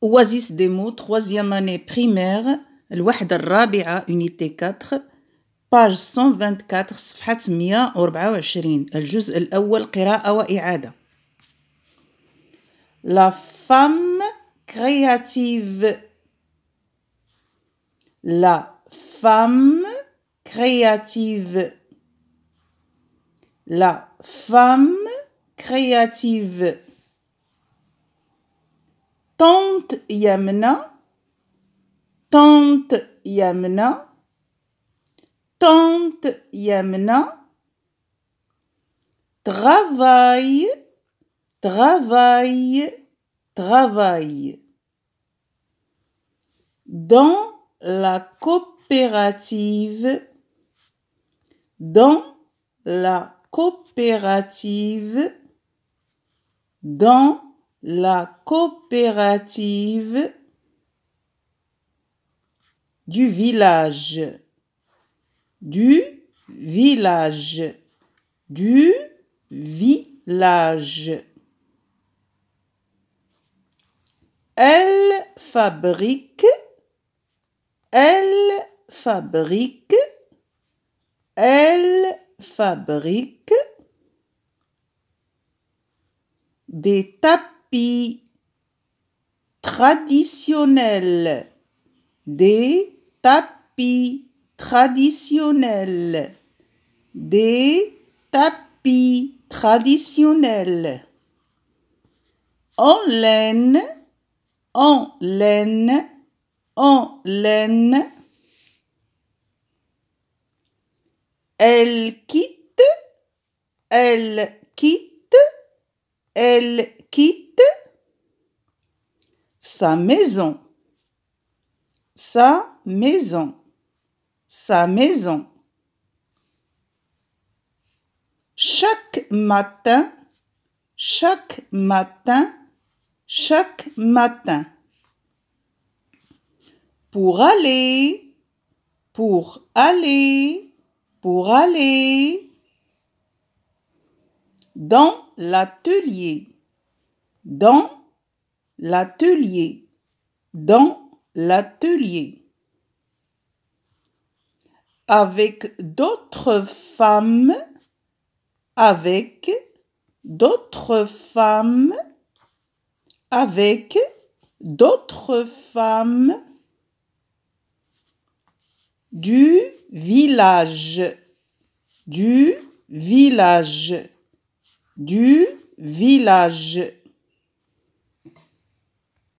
Oasis des mots, troisième année primaire, الوحدة الرابعة unité 4 page 124 صفحة 124 الجزء الأول قراءة وإعادة La femme créative La femme créative La femme créative Tante Yamna, Tante Yamna, Tante Yamna, travaille, travaille, travaille. Dans la coopérative, dans la coopérative, dans la coopérative du village, du village, du village. Elle fabrique, elle fabrique, elle fabrique des tapis traditionnels, des tapis traditionnels, des tapis traditionnels. En laine, en laine, en laine. Elle quitte, elle quitte, elle quitte sa maison, sa maison, sa maison. Chaque matin, chaque matin, chaque matin. Pour aller, pour aller, pour aller. Dans l'atelier, dans l'atelier, dans l'atelier. Avec d'autres femmes, avec d'autres femmes, avec d'autres femmes du village, du village, du village.